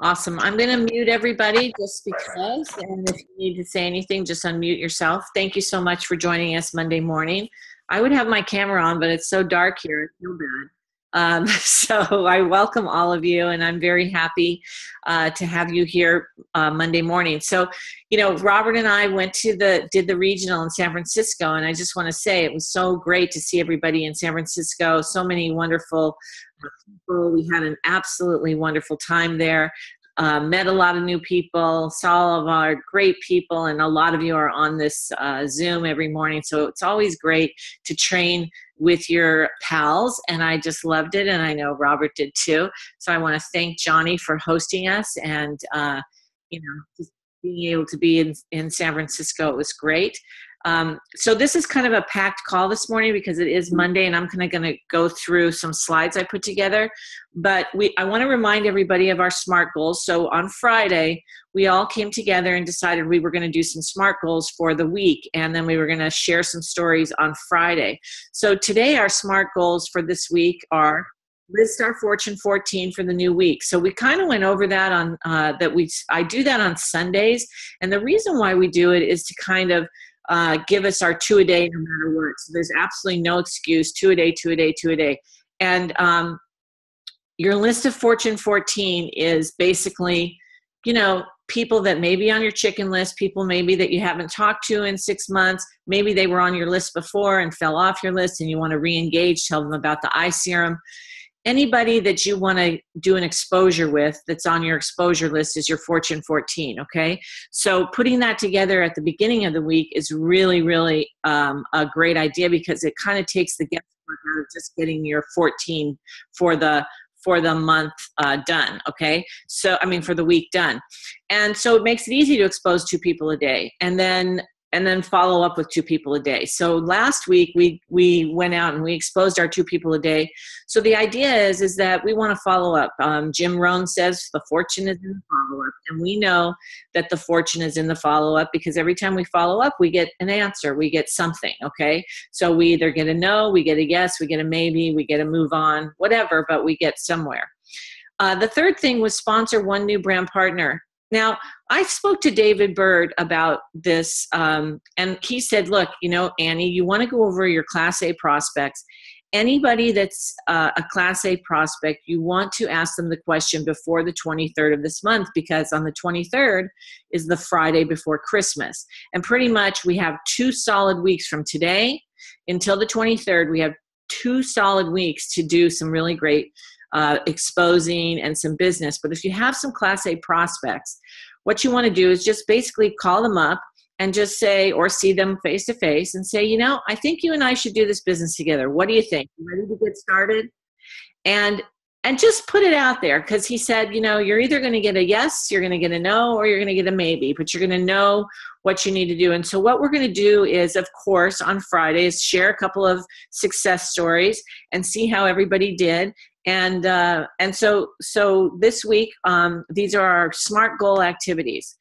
Awesome. I'm going to mute everybody just because. And if you need to say anything, just unmute yourself. Thank you so much for joining us Monday morning. I would have my camera on, but it's so dark here. I feel bad. Um, so I welcome all of you, and I'm very happy uh, to have you here uh, Monday morning. So, you know, Robert and I went to the did the regional in San Francisco, and I just want to say it was so great to see everybody in San Francisco. So many wonderful people. We had an absolutely wonderful time there. Uh, met a lot of new people, saw all of our great people, and a lot of you are on this uh, Zoom every morning. So it's always great to train with your pals, and I just loved it, and I know Robert did too. So I want to thank Johnny for hosting us, and uh, you know, being able to be in, in San Francisco, it was great. Um, so this is kind of a packed call this morning because it is Monday, and I'm kind of going to go through some slides I put together. But we, I want to remind everybody of our SMART goals. So on Friday, we all came together and decided we were going to do some SMART goals for the week, and then we were going to share some stories on Friday. So today, our SMART goals for this week are list our fortune 14 for the new week so we kind of went over that on uh, that we i do that on sundays and the reason why we do it is to kind of uh, give us our two a day no matter what. So there's absolutely no excuse. Two a day, two a day, two a day. And um, your list of Fortune 14 is basically, you know, people that may be on your chicken list, people maybe that you haven't talked to in six months. Maybe they were on your list before and fell off your list and you want to re engage, tell them about the eye serum anybody that you want to do an exposure with that's on your exposure list is your fortune 14 okay? So putting that together at the beginning of the week is really really um, a great idea because it kind of takes the guesswork out of just getting your 14 for the for the month uh, done okay? So i mean for the week done. And so it makes it easy to expose two people a day. And then and then follow up with two people a day. So last week we we went out and we exposed our two people a day. So the idea is is that we want to follow up. Um, Jim Rohn says the fortune is in the follow up, and we know that the fortune is in the follow up because every time we follow up, we get an answer, we get something. Okay, so we either get a no, we get a yes, we get a maybe, we get a move on, whatever, but we get somewhere. Uh, the third thing was sponsor one new brand partner. Now, I spoke to David Bird about this, um, and he said, Look, you know, Annie, you want to go over your Class A prospects. Anybody that's uh, a Class A prospect, you want to ask them the question before the 23rd of this month because on the 23rd is the Friday before Christmas. And pretty much we have two solid weeks from today until the 23rd. We have two solid weeks to do some really great uh, exposing and some business. But if you have some Class A prospects, what you want to do is just basically call them up and just say, or see them face to face and say, you know, I think you and I should do this business together. What do you think? You ready to get started? And and just put it out there because he said, you know, you're either going to get a yes, you're going to get a no, or you're going to get a maybe, but you're going to know what you need to do. And so, what we're going to do is, of course, on Fridays, share a couple of success stories and see how everybody did and uh, and so so this week um, these are our smart goal activities.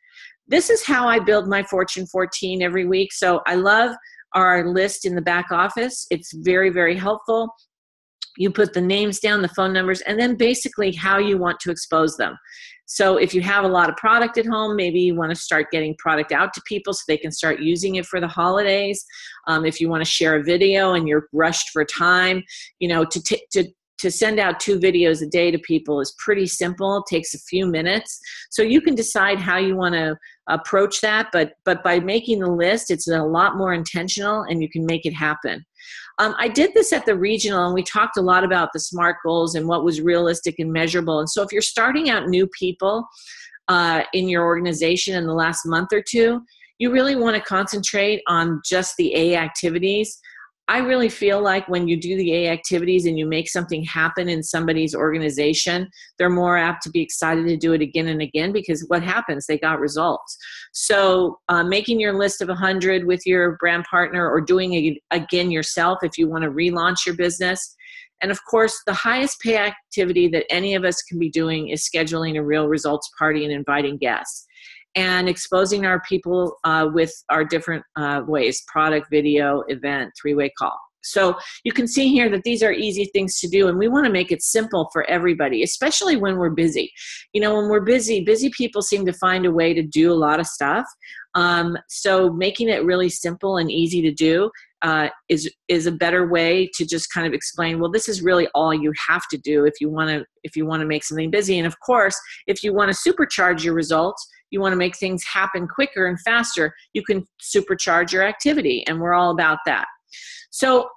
This is how i build my fortune 14 every week. So i love our list in the back office. It's very very helpful. You put the names down the phone numbers and then basically how you want to expose them. So if you have a lot of product at home maybe you want to start getting product out to people so they can start using it for the holidays. Um, if you want to share a video and you're rushed for time you know to, t- to to send out two videos a day to people is pretty simple it takes a few minutes. So you can decide how you want to approach that but but by making the list it's a lot more intentional and you can make it happen. Um, i did this at the regional and we talked a lot about the smart goals and what was realistic and measurable. And so if you're starting out new people uh, in your organization in the last month or two you really want to concentrate on just the a activities I really feel like when you do the A activities and you make something happen in somebody's organization, they're more apt to be excited to do it again and again because what happens? They got results. So, uh, making your list of 100 with your brand partner or doing it again yourself if you want to relaunch your business. And of course, the highest pay activity that any of us can be doing is scheduling a real results party and inviting guests and exposing our people uh, with our different uh, ways product, video, event, three way call. So you can see here that these are easy things to do, and we want to make it simple for everybody, especially when we're busy. You know, when we're busy, busy people seem to find a way to do a lot of stuff. Um, so making it really simple and easy to do uh, is is a better way to just kind of explain. Well, this is really all you have to do if you want to if you want to make something busy. And of course, if you want to supercharge your results, you want to make things happen quicker and faster. You can supercharge your activity, and we're all about that. So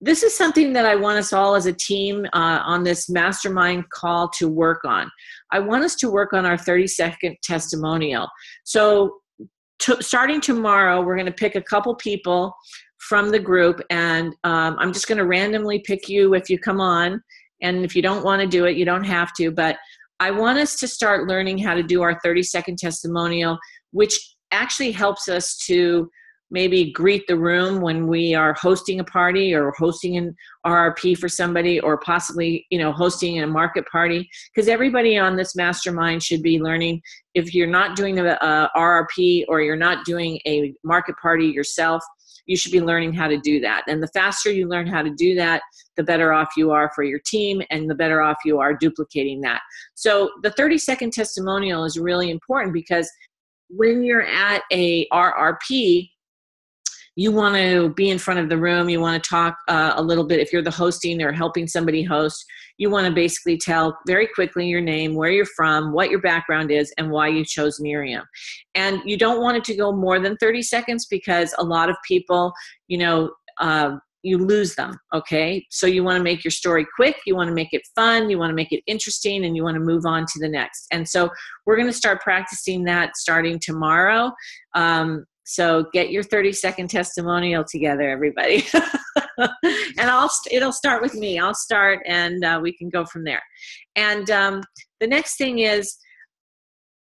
this is something that I want us all as a team uh, on this mastermind call to work on. I want us to work on our 30 second testimonial. So, starting tomorrow, we're going to pick a couple people from the group, and um, I'm just going to randomly pick you if you come on. And if you don't want to do it, you don't have to. But I want us to start learning how to do our 30 second testimonial, which actually helps us to maybe greet the room when we are hosting a party or hosting an RRP for somebody or possibly you know hosting a market party. Because everybody on this mastermind should be learning. If you're not doing a, RRP or you're not doing a market party yourself you should be learning how to do that. And the faster you learn how to do that the better off you are for your team and the better off you are duplicating that. So the 30 second testimonial is really important because when you're at a RRP you want to be in front of the room you want to talk uh, a little bit. If you're the hosting or helping somebody host you want to basically tell very quickly your name where you're from what your background is and why you chose Nerium. And you don't want it to go more than 30 seconds because a lot of people you know uh, you lose them okay? So you want to make your story quick you want to make it fun you want to make it interesting and you want to move on to the next. And so we're going to start practicing that starting tomorrow. Um, so get your 30 second testimonial together, everybody. and I'll it'll start with me. I'll start, and uh, we can go from there. And um, the next thing is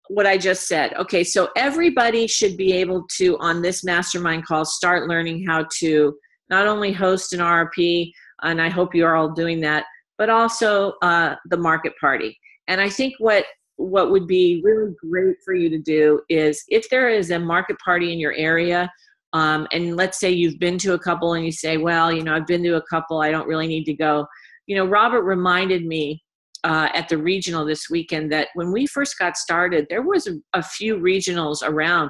what I just said. Okay, so everybody should be able to on this mastermind call start learning how to not only host an RRP, and I hope you are all doing that, but also uh, the market party. And I think what what would be really great for you to do is if there is a market party in your area um, and let's say you've been to a couple and you say well you know i've been to a couple i don't really need to go. You know robert reminded me uh, at the regional this weekend that when we first got started there was a, a few regionals around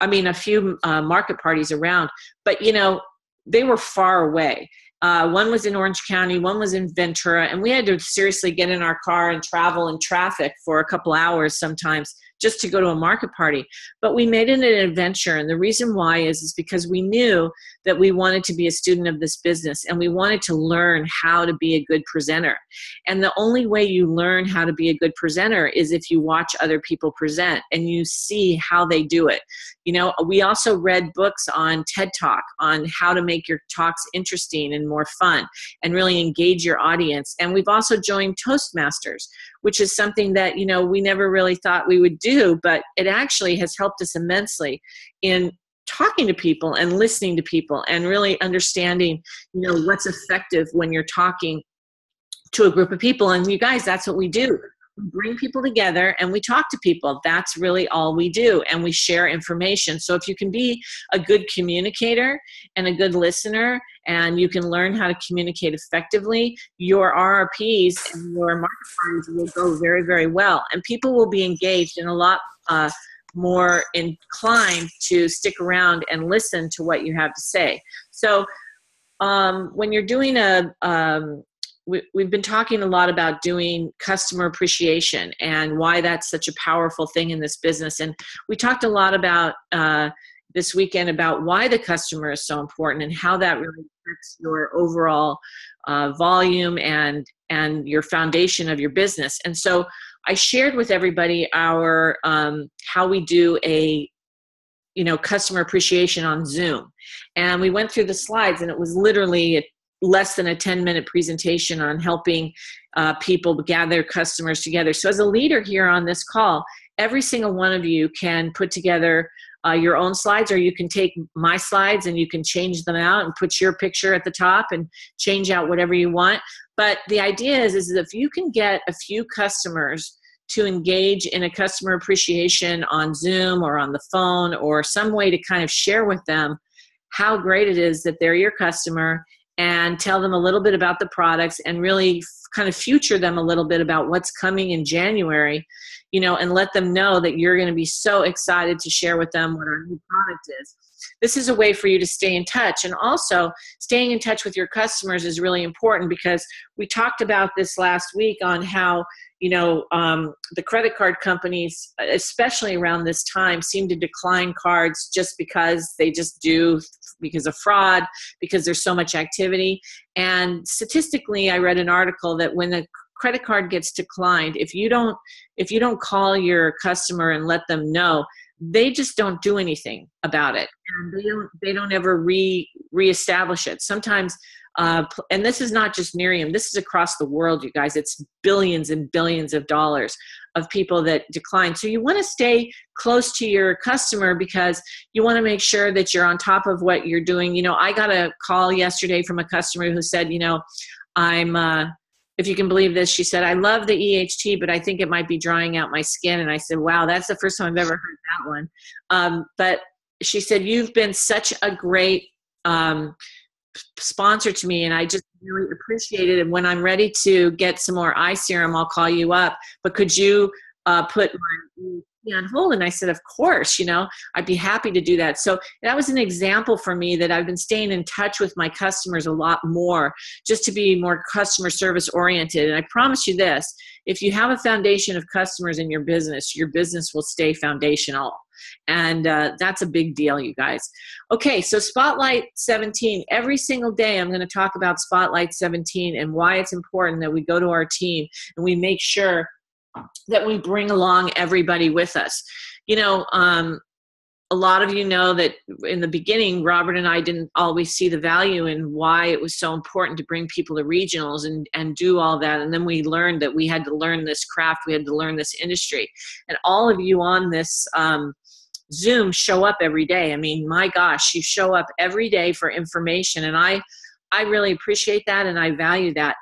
i mean a few uh, market parties around but you know they were far away uh, one was in Orange County, one was in Ventura, and we had to seriously get in our car and travel in traffic for a couple hours sometimes just to go to a market party. But we made it an adventure, and the reason why is is because we knew that we wanted to be a student of this business and we wanted to learn how to be a good presenter. And the only way you learn how to be a good presenter is if you watch other people present and you see how they do it. You know, we also read books on TED Talk on how to make your talks interesting and more fun and really engage your audience. And we've also joined Toastmasters, which is something that, you know, we never really thought we would do, but it actually has helped us immensely in talking to people and listening to people and really understanding you know what's effective when you're talking to a group of people. And you guys that's what we do. We bring people together and we talk to people. That's really all we do. And we share information. So if you can be a good communicator and a good listener and you can learn how to communicate effectively your rrps and your market will go very very well. And people will be engaged in a lot uh, more inclined to stick around and listen to what you have to say. So, um, when you're doing a, um, we, we've been talking a lot about doing customer appreciation and why that's such a powerful thing in this business. And we talked a lot about uh, this weekend about why the customer is so important and how that really affects your overall uh, volume and and your foundation of your business. And so I shared with everybody our um, how we do a you know customer appreciation on Zoom, and we went through the slides, and it was literally a, less than a 10 minute presentation on helping uh, people gather customers together. So as a leader here on this call, every single one of you can put together uh, your own slides, or you can take my slides and you can change them out and put your picture at the top and change out whatever you want. But the idea is, is if you can get a few customers to engage in a customer appreciation on Zoom or on the phone or some way to kind of share with them how great it is that they're your customer and tell them a little bit about the products and really kind of future them a little bit about what's coming in January, you know, and let them know that you're going to be so excited to share with them what our new product is. This is a way for you to stay in touch. And also, staying in touch with your customers is really important because we talked about this last week on how you know um, the credit card companies especially around this time seem to decline cards just because they just do because of fraud because there's so much activity and statistically i read an article that when the credit card gets declined if you don't if you don't call your customer and let them know they just don't do anything about it and they don't they don't ever re reestablish it sometimes uh, and this is not just Nerium. this is across the world, you guys. It's billions and billions of dollars of people that decline. So you want to stay close to your customer because you want to make sure that you're on top of what you're doing. You know, I got a call yesterday from a customer who said, you know, I'm, uh, if you can believe this, she said, I love the EHT, but I think it might be drying out my skin. And I said, wow, that's the first time I've ever heard that one. Um, but she said, you've been such a great um, sponsor to me and I just really appreciate it. And when I'm ready to get some more eye serum, I'll call you up. But could you uh, put my on hold? And I said, Of course, you know, I'd be happy to do that. So that was an example for me that I've been staying in touch with my customers a lot more just to be more customer service oriented. And I promise you this if you have a foundation of customers in your business, your business will stay foundational. And uh, that's a big deal, you guys. Okay, so Spotlight 17. Every single day, I'm going to talk about Spotlight 17 and why it's important that we go to our team and we make sure that we bring along everybody with us. You know, um, a lot of you know that in the beginning, Robert and I didn't always see the value in why it was so important to bring people to regionals and, and do all that. And then we learned that we had to learn this craft, we had to learn this industry. And all of you on this um, Zoom show up every day. I mean, my gosh, you show up every day for information. And I, I really appreciate that and I value that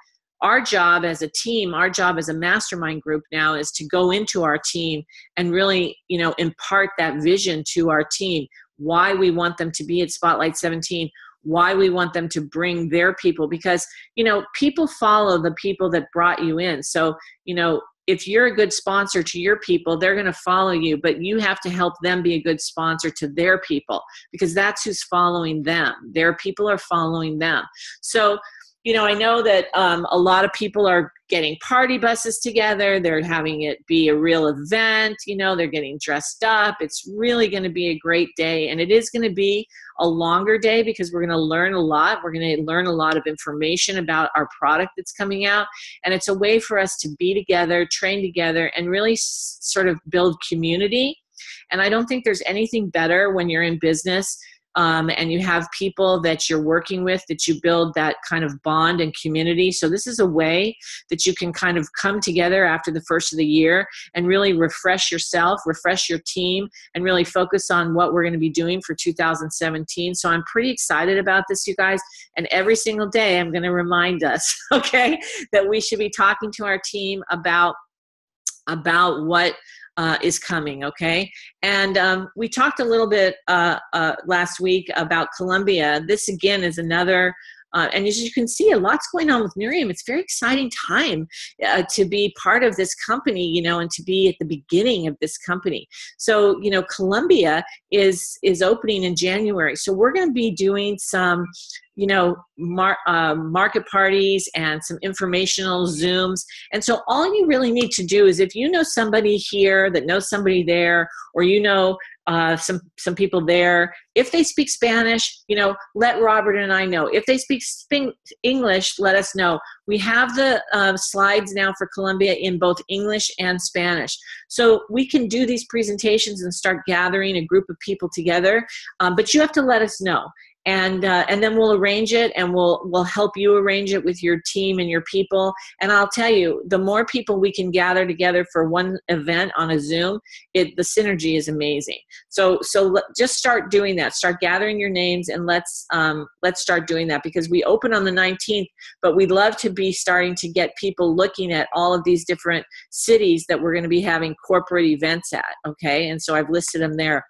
our job as a team our job as a mastermind group now is to go into our team and really you know impart that vision to our team. Why we want them to be at spotlight 17 why we want them to bring their people because you know people follow the people that brought you in. So you know if you're a good sponsor to your people they're going to follow you but you have to help them be a good sponsor to their people because that's who's following them. Their people are following them. So you know, I know that um, a lot of people are getting party buses together. They're having it be a real event. You know, they're getting dressed up. It's really going to be a great day. And it is going to be a longer day because we're going to learn a lot. We're going to learn a lot of information about our product that's coming out. And it's a way for us to be together, train together, and really s- sort of build community. And I don't think there's anything better when you're in business um, and you have people that you're working with that you build that kind of bond and community. So, this is a way that you can kind of come together after the first of the year and really refresh yourself, refresh your team, and really focus on what we're going to be doing for 2017. So, I'm pretty excited about this, you guys. And every single day, I'm going to remind us, okay, that we should be talking to our team about about what uh, is coming, okay? And um, we talked a little bit uh, uh, last week about Colombia. This again is another uh, and as you can see, a lot's going on with Nerium. It's very exciting time uh, to be part of this company, you know, and to be at the beginning of this company. So, you know, Colombia is is opening in January. So we're going to be doing some you know mar- uh, market parties and some informational zooms and so all you really need to do is if you know somebody here that knows somebody there or you know uh, some some people there. If they speak Spanish, you know, let Robert and I know. If they speak English, let us know. We have the uh, slides now for Colombia in both English and Spanish, so we can do these presentations and start gathering a group of people together. Um, but you have to let us know and uh, and then we'll arrange it and we'll we'll help you arrange it with your team and your people. And i'll tell you the more people we can gather together for one event on a zoom it the synergy is amazing. So so let, just start doing that. Start gathering your names and let's um, let's start doing that because we open on the 19th but we'd love to be starting to get people looking at all of these different cities that we're going to be having corporate events at okay? And so i've listed them there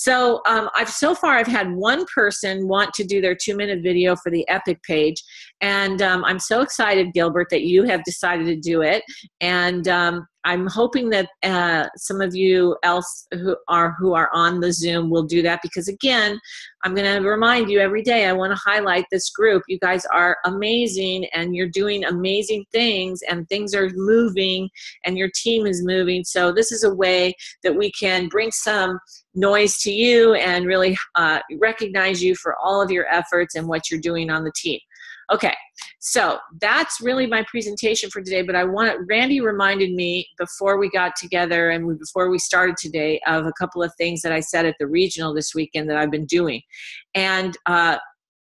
So um, I've so far I've had one person want to do their two minute video for the Epic page, and um, I'm so excited, Gilbert, that you have decided to do it. And um, I'm hoping that uh, some of you else who are who are on the Zoom will do that because again, I'm going to remind you every day. I want to highlight this group. You guys are amazing, and you're doing amazing things, and things are moving, and your team is moving. So this is a way that we can bring some noise to you and really uh, recognize you for all of your efforts and what you're doing on the team. Okay, so that's really my presentation for today. But I want Randy reminded me before we got together and before we started today of a couple of things that I said at the regional this weekend that I've been doing, and uh,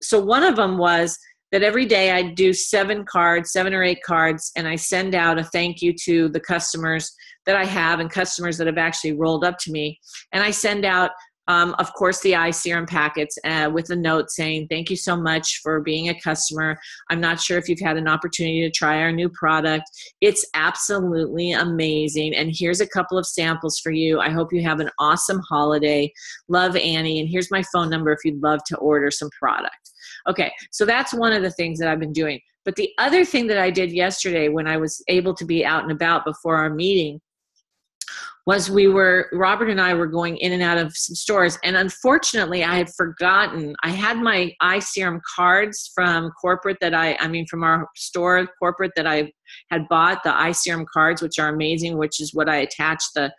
so one of them was that every day I do seven cards, seven or eight cards, and I send out a thank you to the customers that I have and customers that have actually rolled up to me. And I send out um, of course, the eye serum packets uh, with a note saying, Thank you so much for being a customer. I'm not sure if you've had an opportunity to try our new product. It's absolutely amazing. And here's a couple of samples for you. I hope you have an awesome holiday. Love Annie. And here's my phone number if you'd love to order some product. Okay, so that's one of the things that I've been doing. But the other thing that I did yesterday when I was able to be out and about before our meeting was we were Robert and I were going in and out of some stores, and unfortunately, I had forgotten. I had my eye serum cards from corporate that I, I mean, from our store corporate that I had bought the eye serum cards, which are amazing, which is what I attached the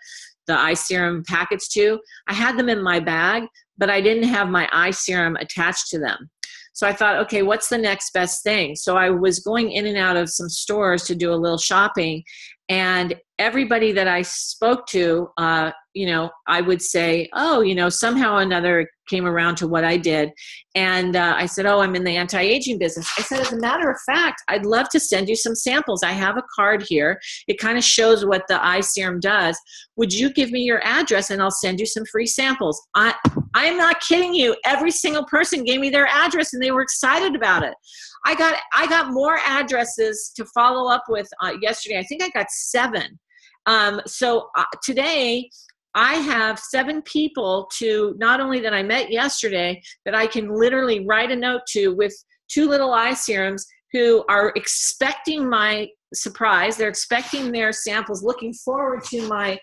the eye serum packets to. I had them in my bag, but I didn't have my eye serum attached to them. So I thought, okay, what's the next best thing? So I was going in and out of some stores to do a little shopping, and everybody that I spoke to, uh, you know, I would say, oh, you know, somehow another came around to what I did. And uh, I said, oh, I'm in the anti aging business. I said, as a matter of fact, I'd love to send you some samples. I have a card here. It kind of shows what the eye serum does. Would you give me your address and I'll send you some free samples? I, I'm not kidding you. Every single person gave me their address and they were excited about it. I got I got more addresses to follow up with uh, yesterday. I think I got seven. Um, so uh, today I have seven people to not only that I met yesterday that I can literally write a note to with two little eye serums who are expecting my surprise. They're expecting their samples, looking forward to my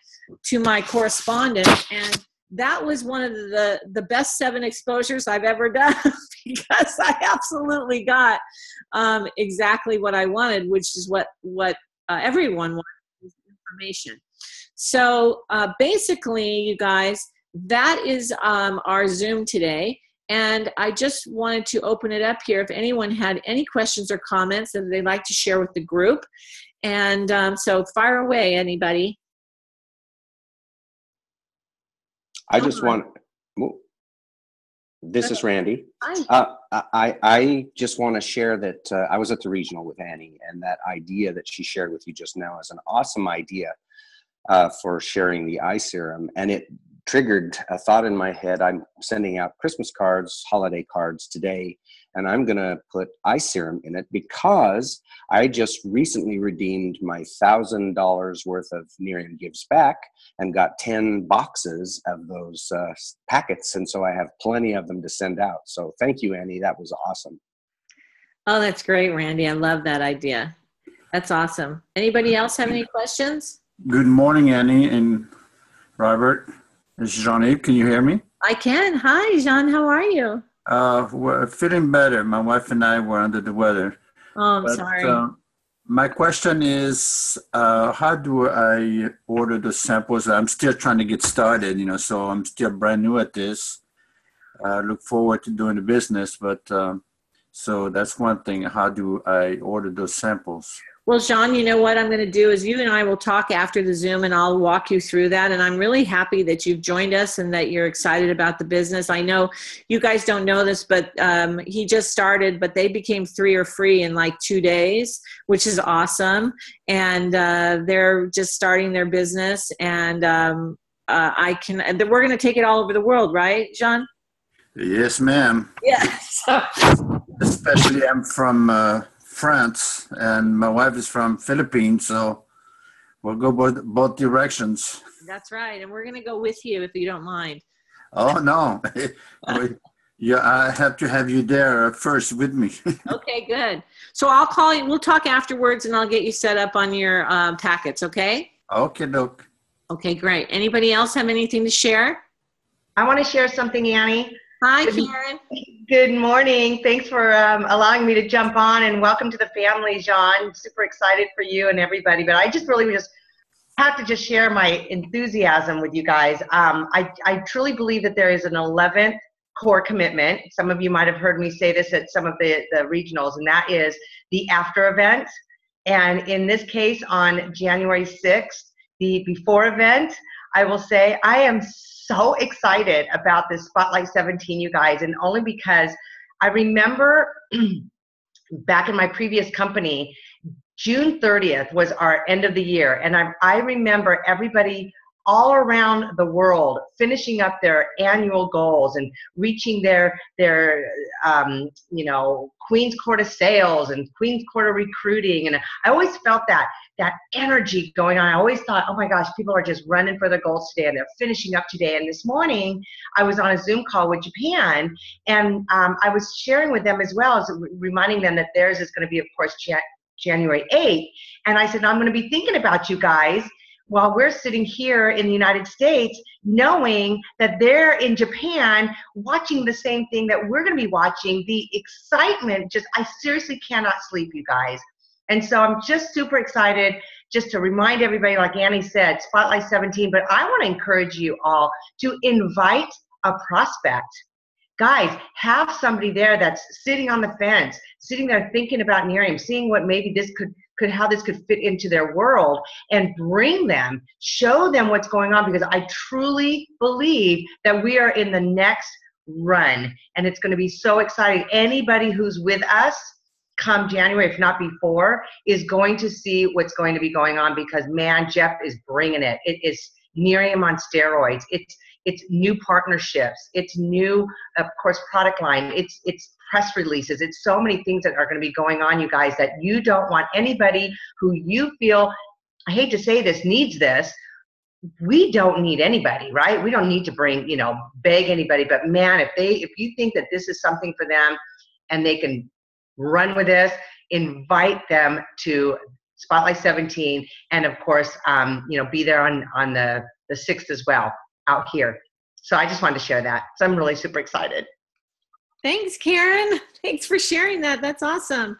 to my correspondence and that was one of the the best seven exposures I've ever done because I absolutely got um, exactly what I wanted, which is what what uh, everyone wanted information. So uh, basically, you guys, that is um, our Zoom today. And I just wanted to open it up here if anyone had any questions or comments that they'd like to share with the group. And um, so fire away, anybody. I just want. This is Randy. Uh, I I just want to share that uh, I was at the regional with Annie, and that idea that she shared with you just now is an awesome idea uh, for sharing the eye serum, and it triggered a thought in my head. I'm sending out Christmas cards, holiday cards today, and I'm going to put eye serum in it because I just recently redeemed my thousand dollars worth of Nerium Gives Back and got ten boxes of those uh, packets, and so I have plenty of them to send out. So thank you, Annie. That was awesome. Oh, that's great, Randy. I love that idea. That's awesome. Anybody else have any questions? Good morning, Annie and Robert. It's Jean-Yves. Can you hear me? I can. Hi, Jean. How are you? Uh, we're feeling better. My wife and I were under the weather. Oh, I'm but, sorry. Uh, my question is, uh, how do I order the samples? I'm still trying to get started, you know, so I'm still brand new at this. I look forward to doing the business, but um, so that's one thing. How do I order those samples? Well, Jean, you know what I'm going to do is you and I will talk after the Zoom and I'll walk you through that. And I'm really happy that you've joined us and that you're excited about the business. I know you guys don't know this, but um, he just started, but they became three or free in like two days, which is awesome. And uh, they're just starting their business. And um, uh, I can, and we're going to take it all over the world, right, Jean? Yes, ma'am. Yeah. So. Especially, I'm from. Uh France, and my wife is from Philippines, so we'll go both both directions. That's right, and we're gonna go with you if you don't mind. Oh no, yeah, I have to have you there first with me. okay, good. So I'll call you. We'll talk afterwards, and I'll get you set up on your um, packets. Okay. Okay, doc. Okay, great. Anybody else have anything to share? I want to share something, Annie. Hi, Karen. Good morning. Thanks for um, allowing me to jump on and welcome to the family, Jean. Super excited for you and everybody. But I just really just have to just share my enthusiasm with you guys. Um, I, I truly believe that there is an 11th core commitment. Some of you might have heard me say this at some of the, the regionals, and that is the after event. And in this case, on January 6th, the before event, I will say I am so excited about this Spotlight 17, you guys, and only because I remember back in my previous company, June 30th was our end of the year, and I, I remember everybody all around the world finishing up their annual goals and reaching their their um, you know queen's quarter sales and queen's quarter recruiting. And i always felt that that energy going on. I always thought oh my gosh people are just running for their goals today and they're finishing up today. And this morning i was on a zoom call with japan and um, i was sharing with them as well as reminding them that theirs is going to be of course January 8th. And I said, I'm going to be thinking about you guys while we're sitting here in the United States, knowing that they're in Japan watching the same thing that we're going to be watching. The excitement just, I seriously cannot sleep, you guys. And so I'm just super excited just to remind everybody, like Annie said, Spotlight 17, but I want to encourage you all to invite a prospect guys, have somebody there that's sitting on the fence, sitting there thinking about Nerium, seeing what maybe this could could how this could fit into their world and bring them, show them what's going on because I truly believe that we are in the next run and it's going to be so exciting. Anybody who's with us come January, if not before, is going to see what's going to be going on because man, Jeff is bringing it. It is Nerium on steroids. It's it's new partnerships, it's new, of course, product line, it's it's press releases, it's so many things that are going to be going on, you guys, that you don't want anybody who you feel, I hate to say this, needs this. We don't need anybody, right? We don't need to bring, you know, beg anybody. But man, if they, if you think that this is something for them, and they can run with this, invite them to Spotlight 17, and of course, um, you know, be there on on the the sixth as well out here. So I just wanted to share that. So I'm really super excited. Thanks, Karen. Thanks for sharing that. That's awesome.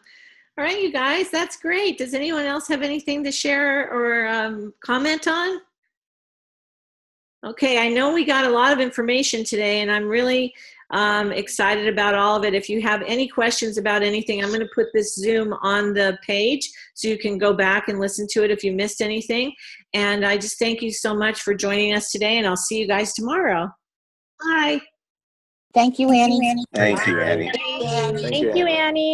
All right, you guys, that's great. Does anyone else have anything to share or um, comment on? Okay, I know we got a lot of information today, and I'm really um, excited about all of it. If you have any questions about anything, I'm going to put this Zoom on the page so you can go back and listen to it if you missed anything. And I just thank you so much for joining us today, and I'll see you guys tomorrow. Bye. Thank you, Annie. Thank you, Annie. Thank you, Annie.